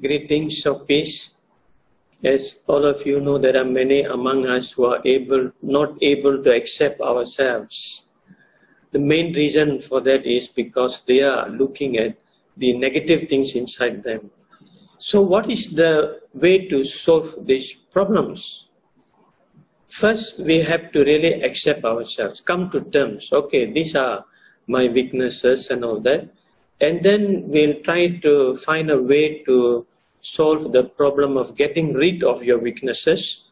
Greetings of peace. As all of you know, there are many among us who are able, not able to accept ourselves. The main reason for that is because they are looking at the negative things inside them. So, what is the way to solve these problems? First, we have to really accept ourselves, come to terms. Okay, these are my weaknesses and all that. And then we'll try to find a way to solve the problem of getting rid of your weaknesses